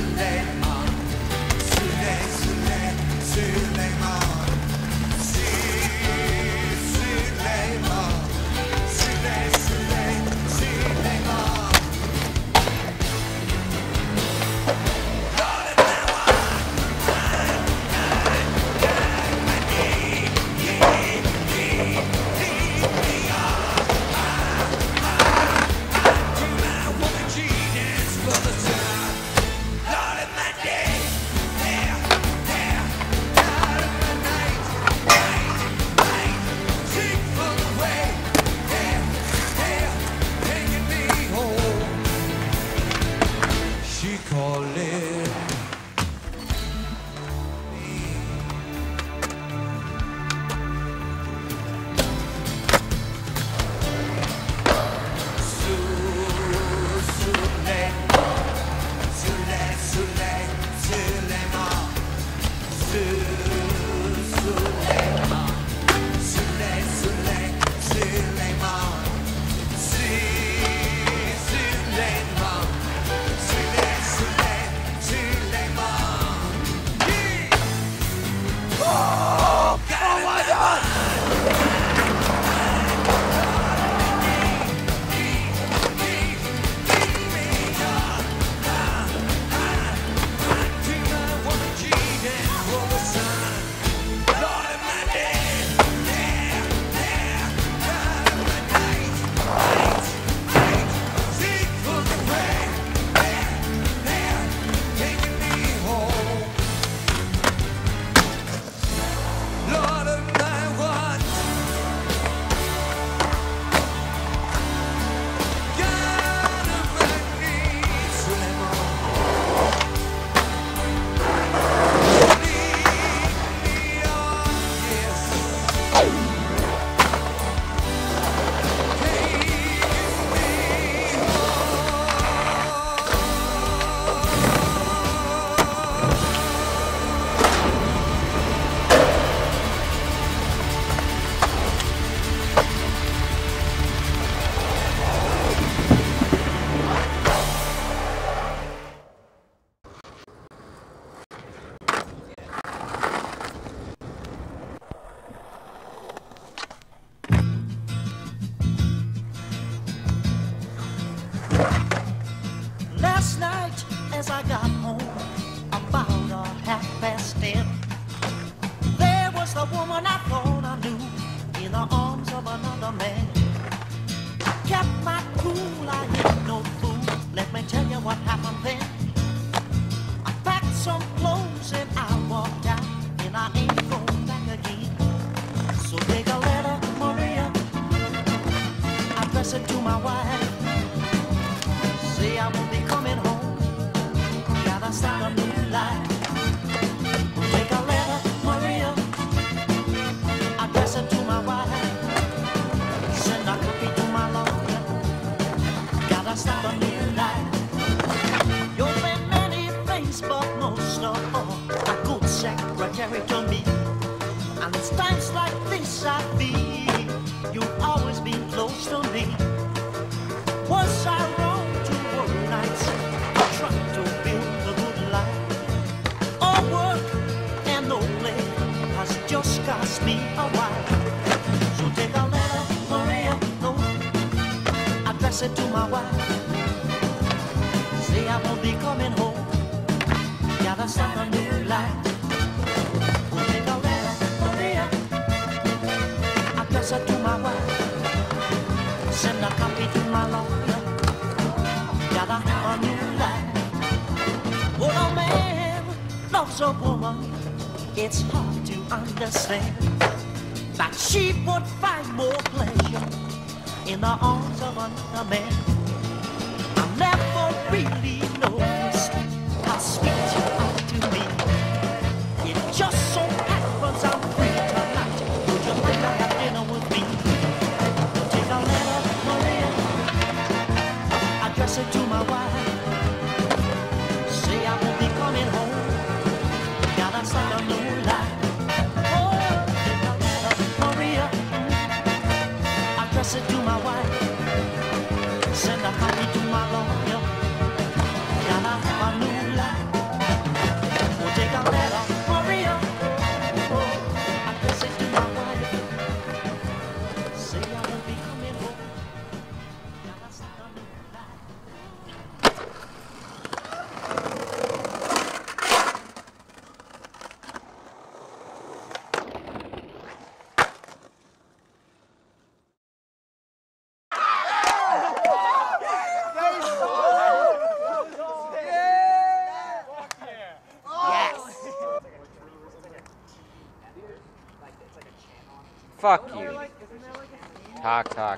Süleyman Süleyman Süleyman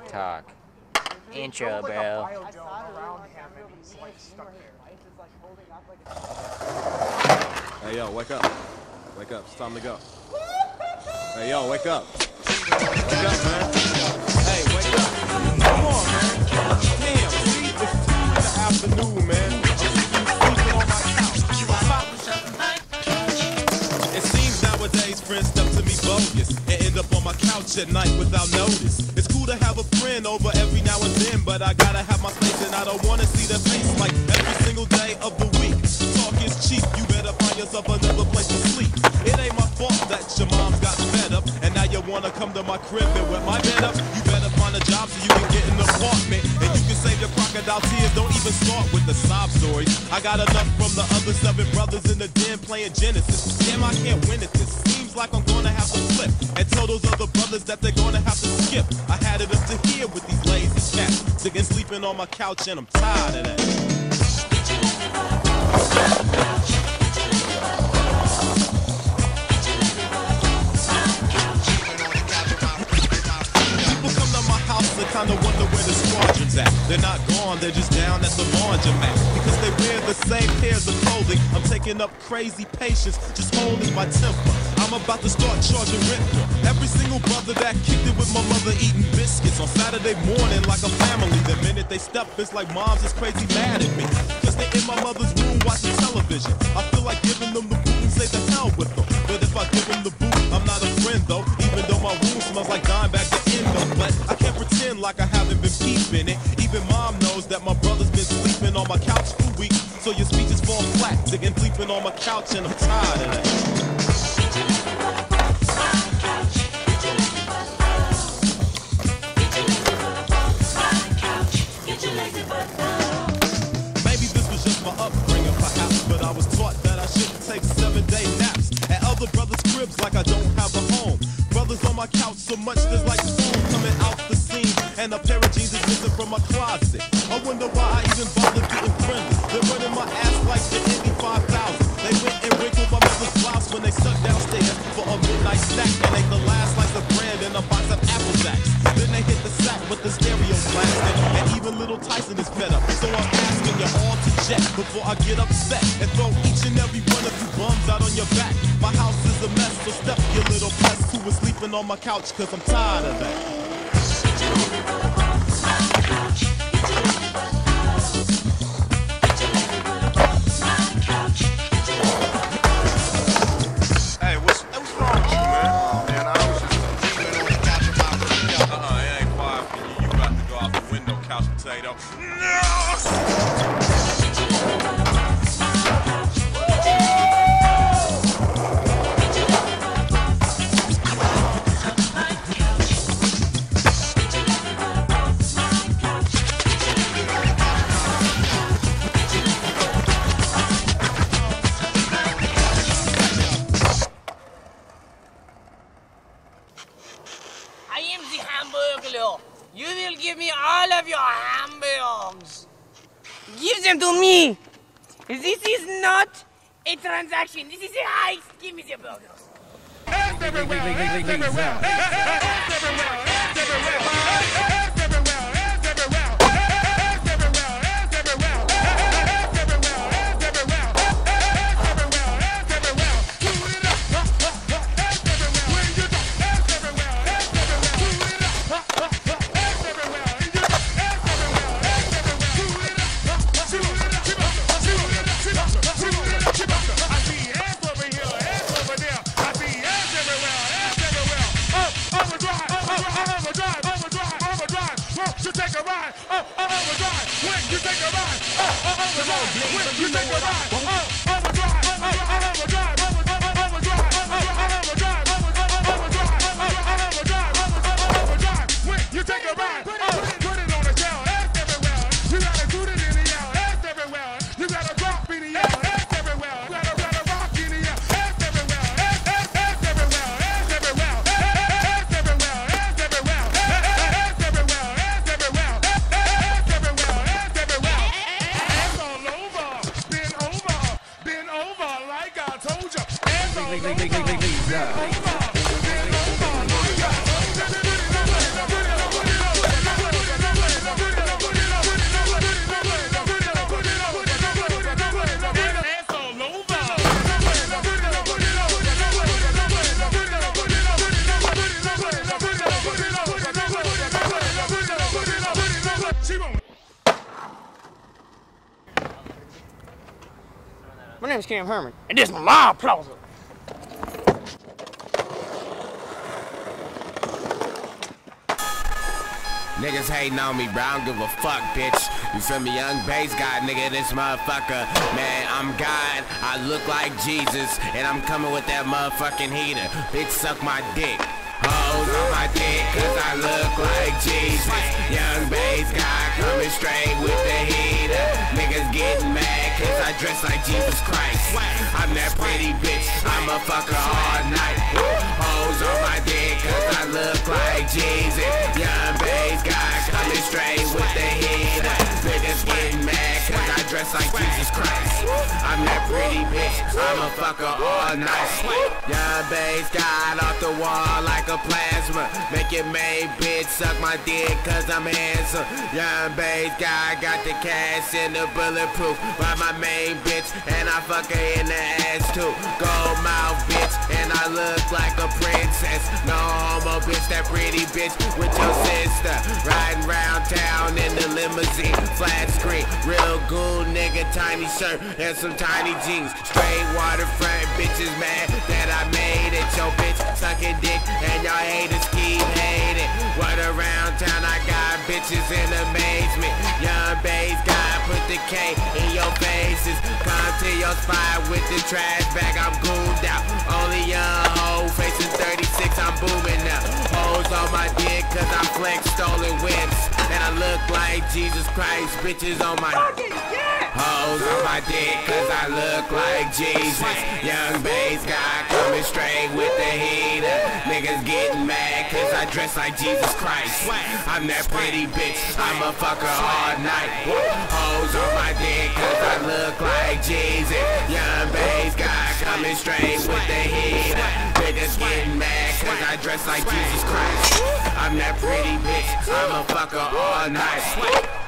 Talk, talk, talk. Intro, bro. Hey yo, wake up. Wake up. It's time to go. Hey yo, wake up. Wake up, man. Hey, wake up. Come on, man. Damn, see, it's two in the afternoon, man. I'm sleeping on my couch. It seems nowadays friends stuff to me bogus and end up on my couch at night without notice. Cool to have a friend over every now and then, but I gotta have my space and I don't wanna see their face like every single day of the week. Talk is cheap, you better find yourself another place to sleep. It ain't my fault that your mom's got fed up and now you wanna come to my crib and wet my bed up. You better find a job so you can get an apartment and you can save your crocodile tears. Don't even start with the sob stories. I got enough from the other seven brothers in the den playing Genesis. Damn, I can't win this. Seems like I'm gonna have to flip and tell those other brothers that they're gonna have to skip. I had it up to here with these lazy cats, and sleeping on my couch and I'm tired of that. People come to my house and kinda wonder where the squadron's at. They're not gone, they're just down at the laundromat. Because they wear the same pairs of clothing. I'm taking up crazy patience, just holding my temper. I'm about to start charging rent every single brother that kicked it with my mother eating biscuits on Saturday morning like a family. The minute they step, it's like mom's is crazy mad at me. Cause they in my mother's room watching television. I feel like giving them the boot and say the hell with them. But if I give them the boot, I'm not a friend though. Even though my room smells like dime back to endo. But I can't pretend like I haven't been keeping it. Even mom knows that my brother's been sleeping on my couch for weeks. So your speeches fall flat, sitting sleeping on my couch and I'm tired of that. My upbringing, perhaps, but I was taught that I shouldn't take seven day naps at other brothers' cribs like I don't have a home. Brothers on my couch so much there's like food coming out the seam. And a pair of jeans is missing from my closet. I wonder why I even bother getting friendly. They're running my ass like the Indy 5000. They went and wrinkled my mother's blouse when they stuck downstairs for a midnight snack. And ate the last like the bread in a box of Apple Jacks. Then they hit the sack with the stereo blasting. And even little Tyson is fed up. So I'm asking you all to check before I get upset. And throw each and every one of you bums out on your back. My house is a mess, so step your little pest who is sleeping on my couch, cause I'm tired of that. What's, transaction. This is a heist. Give me the burgers. Take a ride, oh, oh, oh overdrive. When you take a ride, oh, oh, oh overdrive. When you take a ride, And this is my plaza. Niggas hating on me, bro. I don't give a fuck, bitch. You feel me? Young bass guy, nigga, this motherfucker. Man, I'm God. I look like Jesus. And I'm coming with that motherfucking heater. Bitch, suck my dick. Hoes on my dick, cause I look like Jesus. Young bass guy coming straight with the heater. Cause I dress like Jesus Christ. I'm that pretty bitch. I'ma fuck her all night. Hoes on my dick, cause I look like Jesus. Young bass guy coming straight with the heater. Dress like Jesus Christ. I'm that pretty bitch. I'ma fuck her all night. Young bass got off the wall like a plasma. Make it made, bitch. Suck my dick, cause I'm handsome. Young bass guy got the cash and the bulletproof. By my main bitch, and I fuck her in the ass too. Gold mouth bitch, and I look like a princess. No homo bitch, that pretty bitch with your sister. Riding round town in the limousine, flat screen. Real goon nigga, tiny shirt and some tiny jeans. Straight waterfront bitches mad that I made it. Yo bitch sucking dick and y'all haters keep hating. What around town I got bitches in amazement. Young bass guy put the K in your faces. Come to your spot with the trash bag. I'm gooned out. Only young hoe facing 36. I'm booming now. Hoes on my dick cause I flex stolen whips. And I look like Jesus Christ. Bitches on my Hoes on my dick cause I look like Jesus. Young bass guy coming straight with the heater. Niggas getting mad cause I dress like Jesus Christ. I'm that pretty bitch, I'ma fuck her all night. Hoes on my dick cause I look like Jesus. Young bass guy coming straight with the heater. Niggas getting mad cause I dress like Jesus Christ. I'm that pretty bitch, I'ma fuck her all night.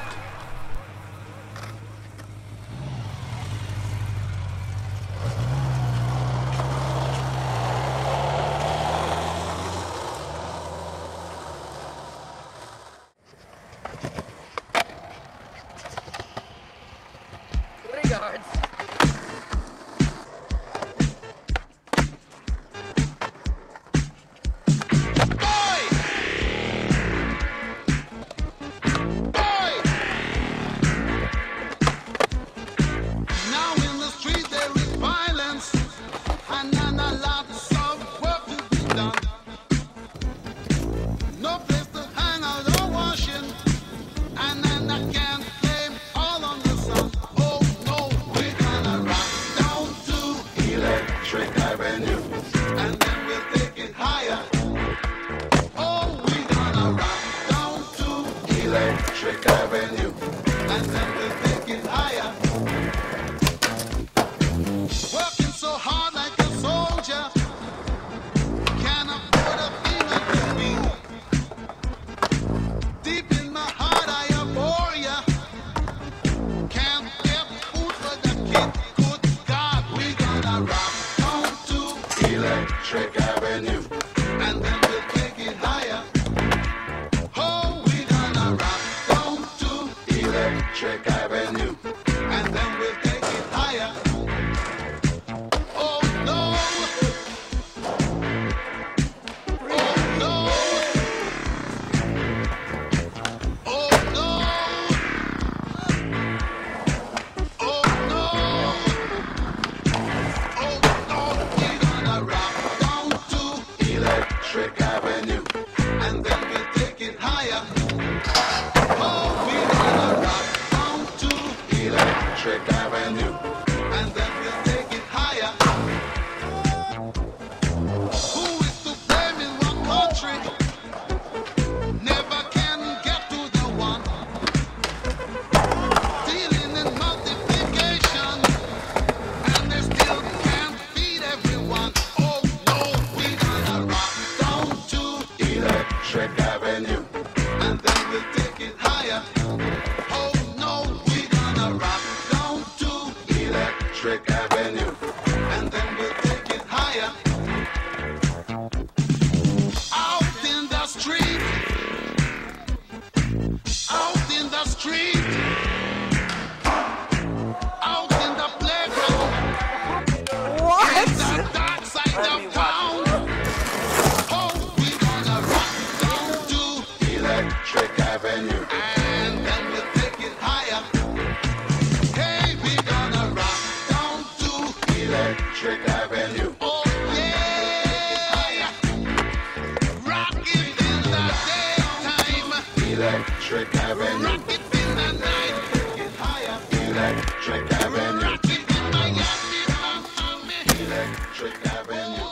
Electric Avenue. Rock in the night. Take it higher. Electric Avenue. Rock it in Miami, Miami. Electric Avenue.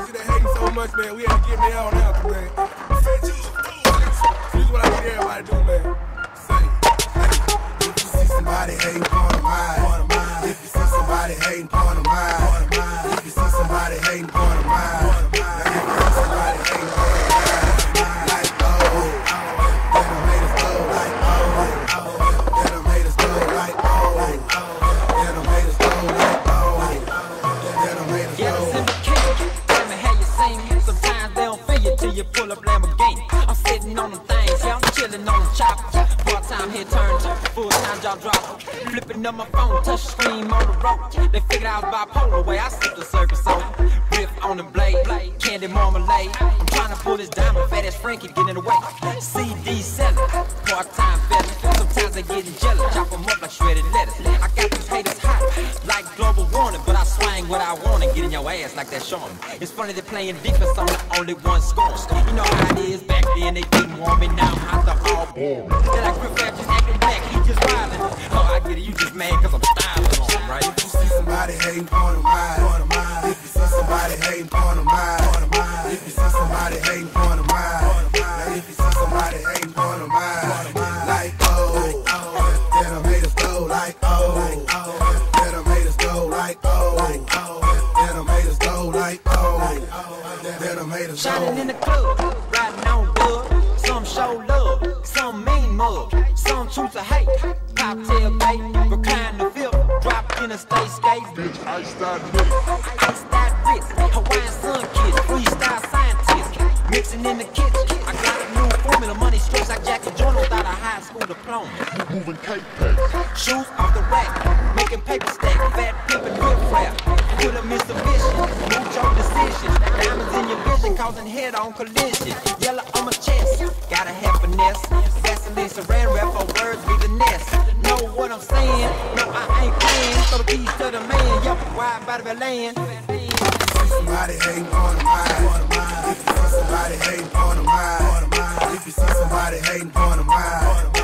See, they hating so much, man. We had to get me out now, man. This is what I need everybody to do, man. Say, hey, if you see somebody hating on the mind, if you see somebody hating on the mind, if you see somebody hating on the mind, Flipping up my phone, touch screen on the road. They figured I was bipolar way I sip the circus on. Riff on the blade, candy marmalade. I'm trying to pull this diamond, fat ass Frankie get in the way. CD selling, part time like that Sean. It's funny they're playing defense, I'm the only one scoring. You know how it is, back then they didn't want me, now I'm out the all boring. Then I grip that just acting black, he just wildin'. Oh, I get it, you just mad cause I'm styling on right? If you see somebody hating on a a mine. If you see somebody hating on a a mine. If you see somebody hating on a a. Now if you see somebody hating on a a mine. Like oh, then I made us go like oh, the club, riding on dub. Some show love, some mean mug, some choose to hate. Pop tailgate, recline the fifth, drop in a stay skates. Bitch, ice that bitch. Ice that bitch, Hawaiian sun kids, freestyle scientist. Mixing in the kitchen, I got a new formula. Money stretch like Jackie Joyner without a high school diploma. Moving cake packs. Shoes off the rack, making paper stack, fat causing head-on collision. Yellow on my chest, gotta have finesse. Vaseline saran wrap for words be the nest. Know what I'm saying? No, I ain't playing. Throw the keys to the man, yup, wide body of land. see somebody hating on a mine, if you see somebody hating on a mine, if you see somebody hating on a mine,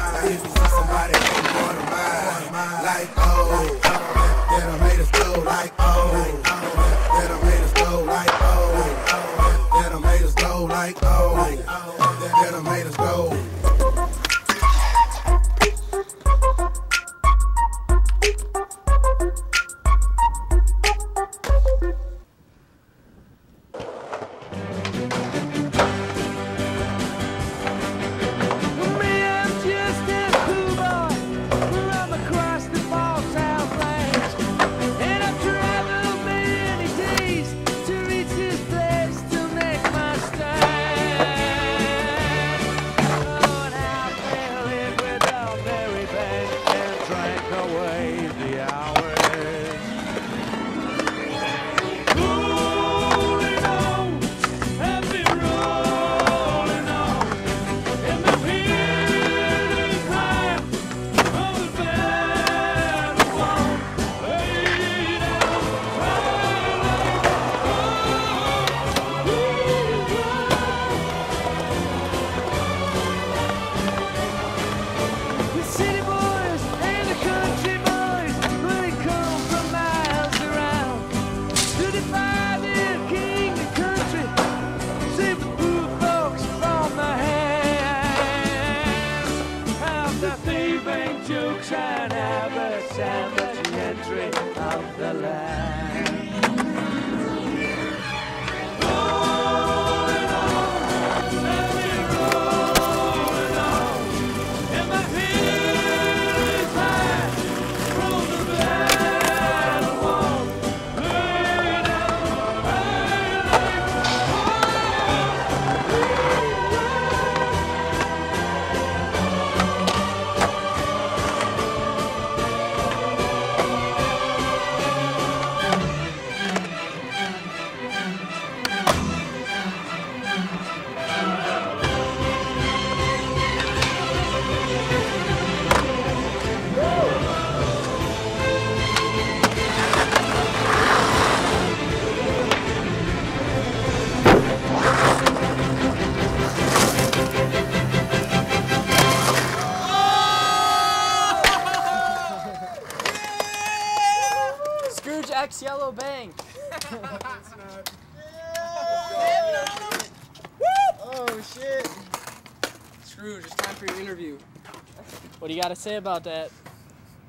to say about that?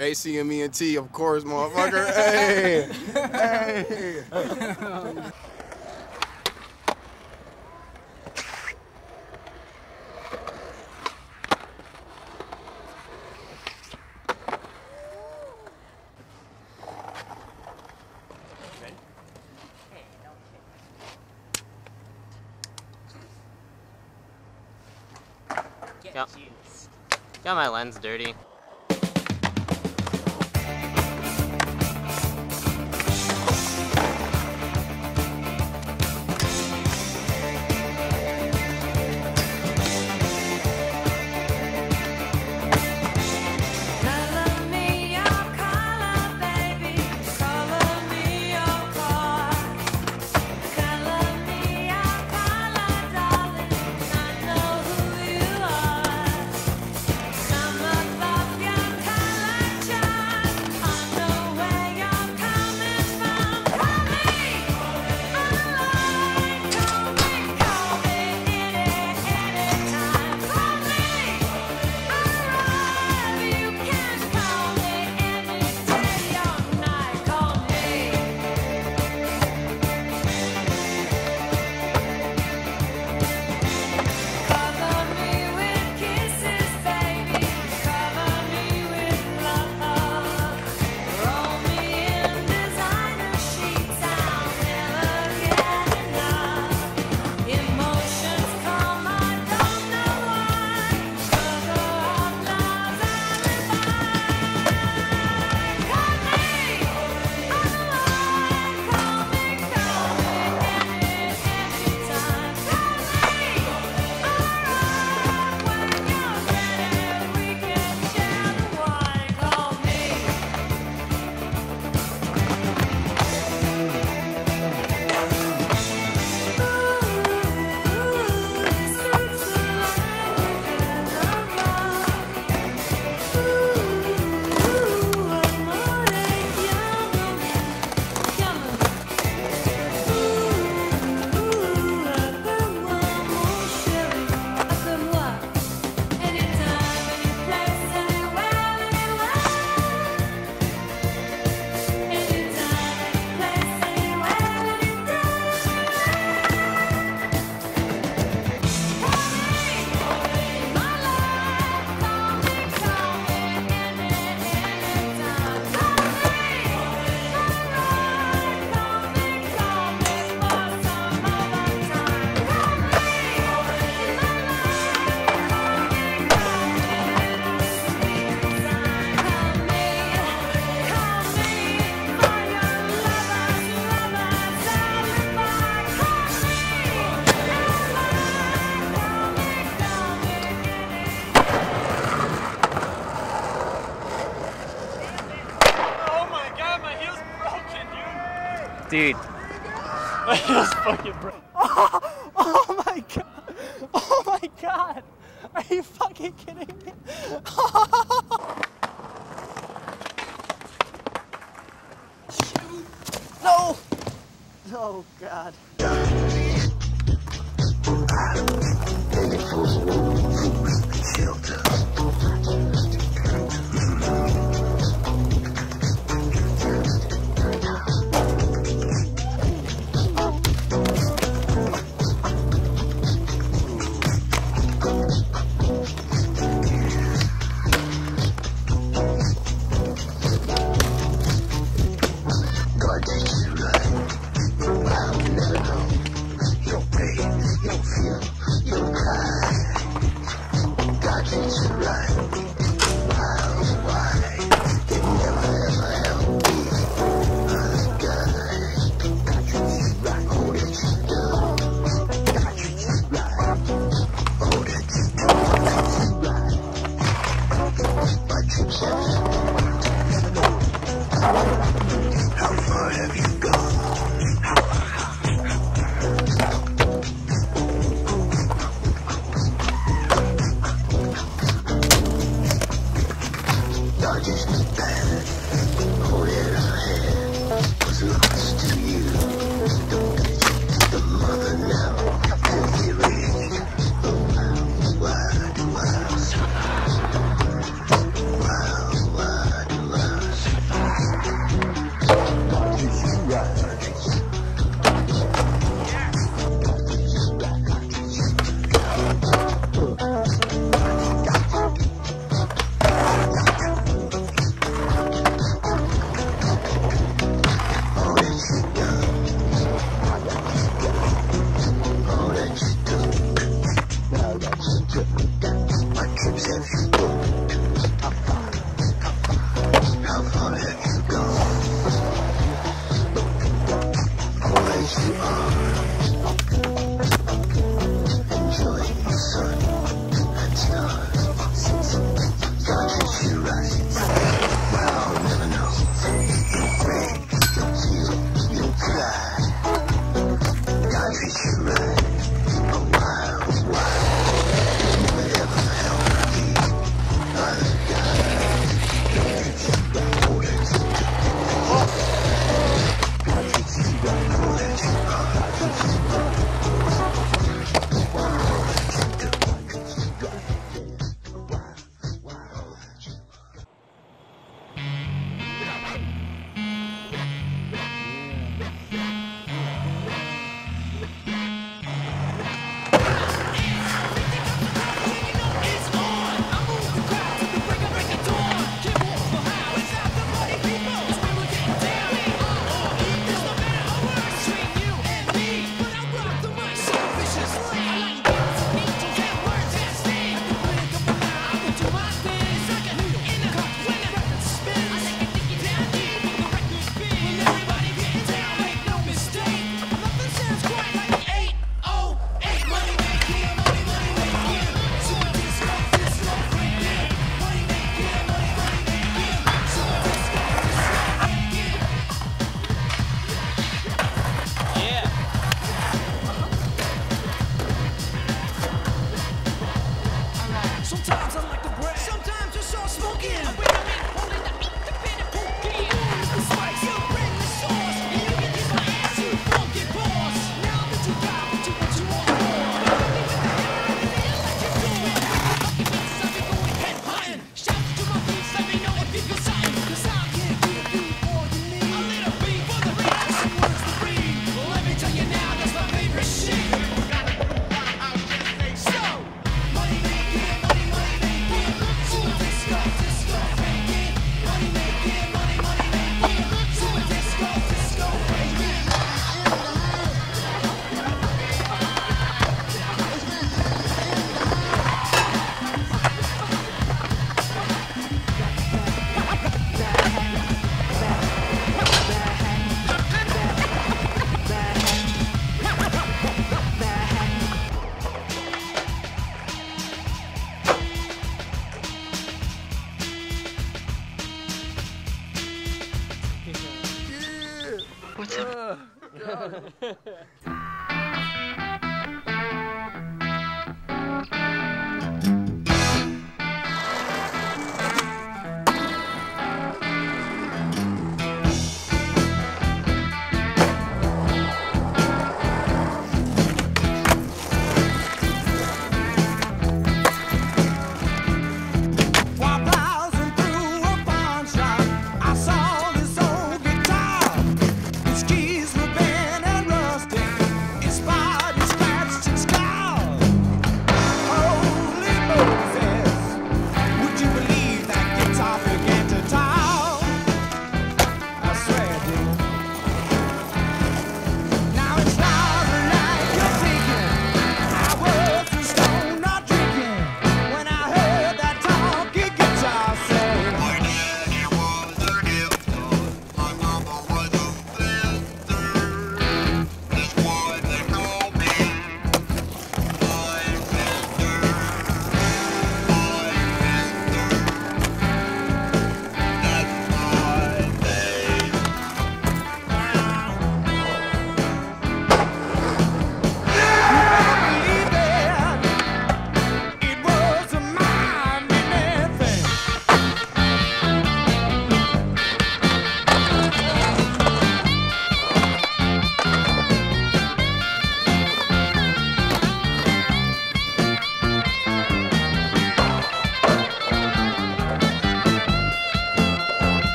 ACME and T, of course, motherfucker. hey, hey. My lens dirty.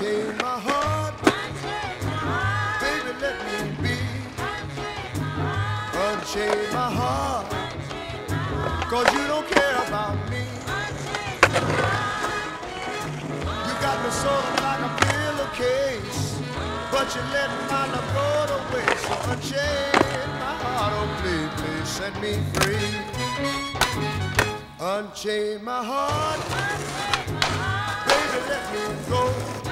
Unchain my heart. Baby, let me be. Unchain my heart. Cause you don't care about me. You got me sort of like a pillowcase. But you let my love go to waste. So unchain my heart. Oh, please, please set me free. Unchain my heart. Baby, let me go.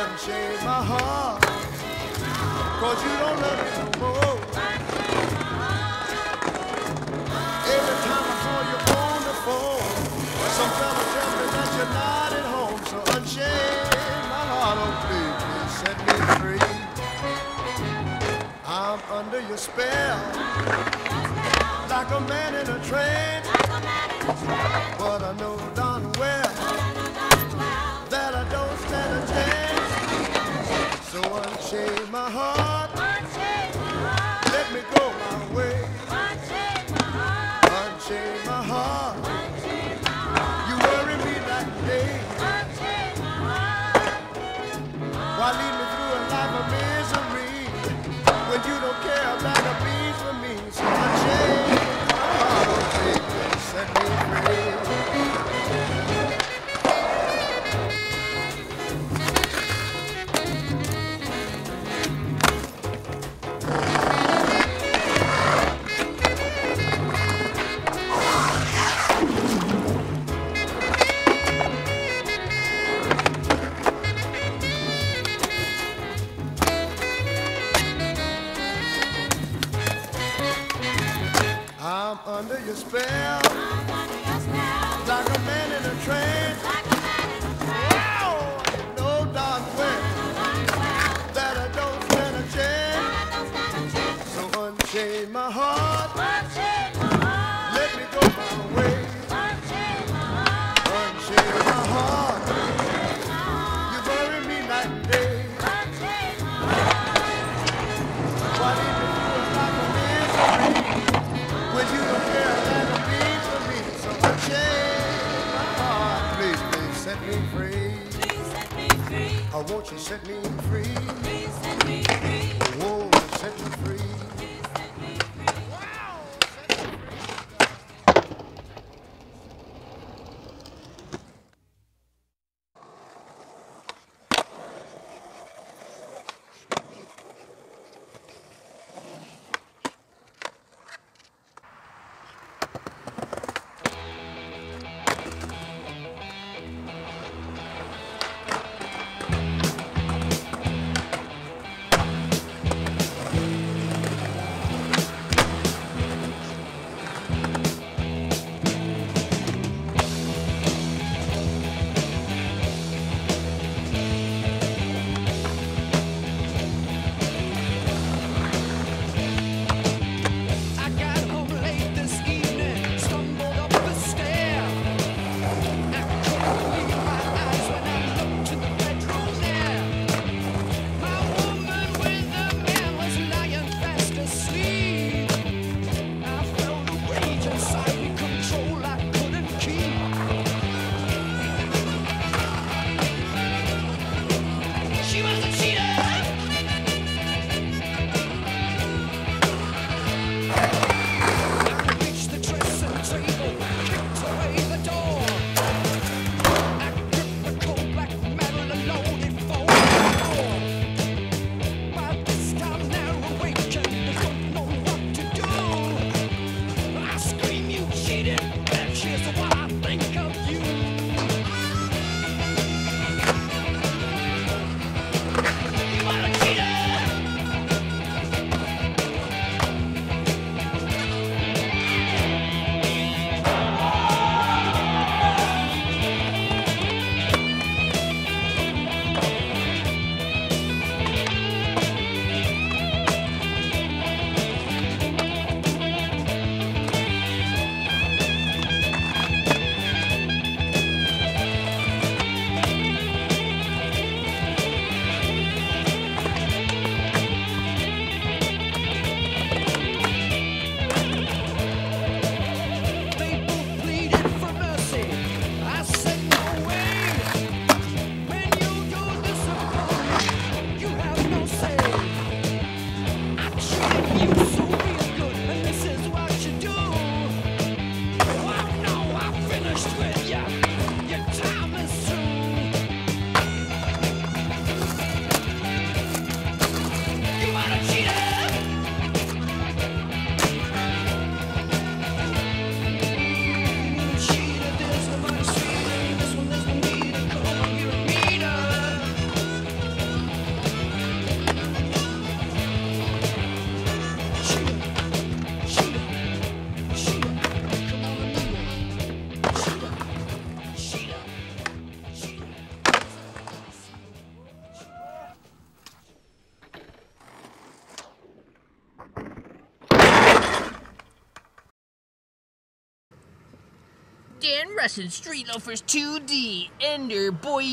Unchain my heart. Cause you don't love me no more. Every time I call you on the phone, some fella tell me that you're not at home. So unchain my heart, oh please, please set me free. I'm under your spell, like a man in a trance. But I know Unchain my heart, I'm Pressing Street Loafers 2D. Ender, boy.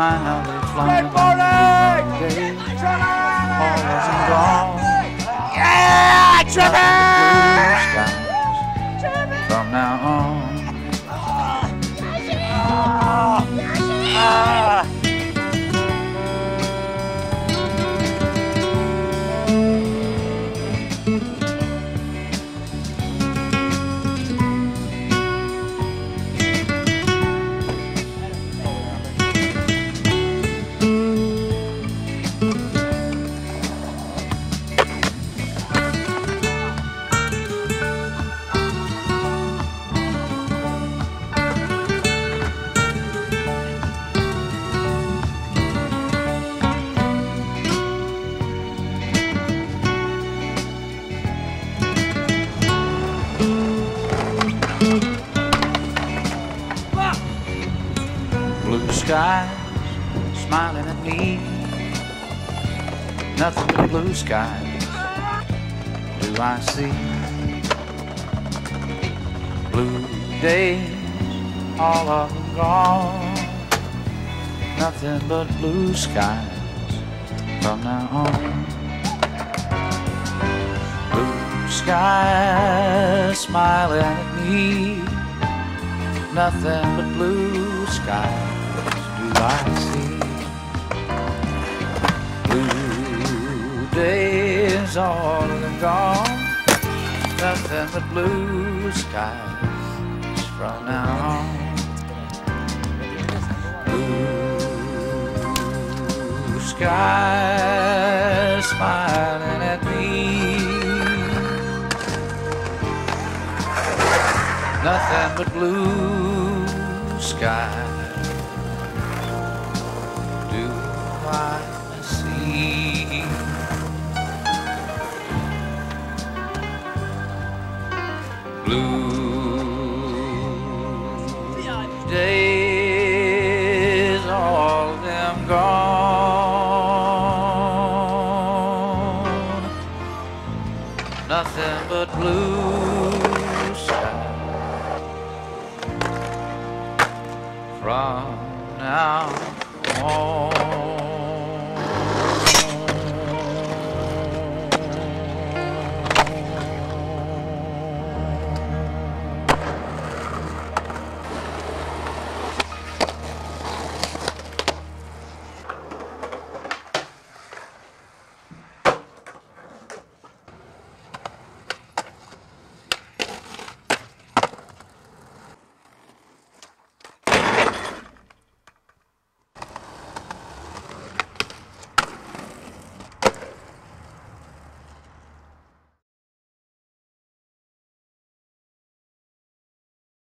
Love. My how they fly by. Days all wasn't gone. Yeah, Trevor! Skies do I see. Blue days, all them gone. Nothing but blue skies from now on. Blue skies smiling at me. Nothing but blue skies all them gone. Nothing but blue skies from now on. Blue skies smiling at me. Nothing but blue skies from now on.